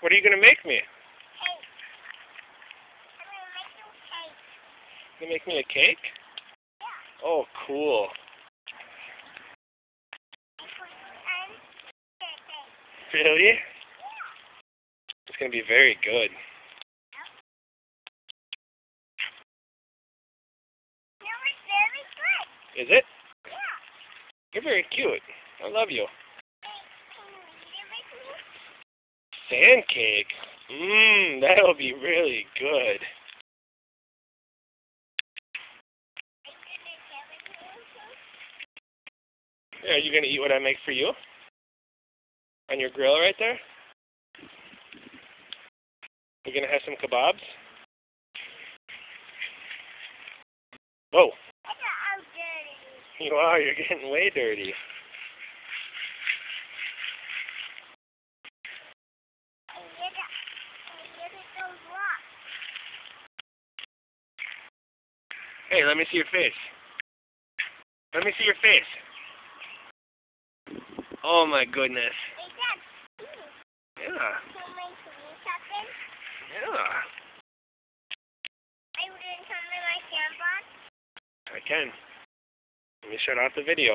What are you going to make me? Cake. I'm gonna make you cake. You make me a cake? Yeah. Oh, cool. And for you and cake. Really? It's going to be very good. That was very good. Is it? Yeah. You're very cute. I love you. Hey, can you eat it with me? Sand cake. Mmm, that'll be really good. Are you gonna share with me? too? Yeah, Are you going to eat what I make for you? On your grill right there? We're going to have some kebabs? Whoa, Look at how dirty. you are. You're getting way dirty. Hey, let me see your face. Let me see your face. Oh my goodness. Wait, Dad. Yeah, Can you make something? yeah. Are you gonna come in my sandbox? I can. Let me shut off the video.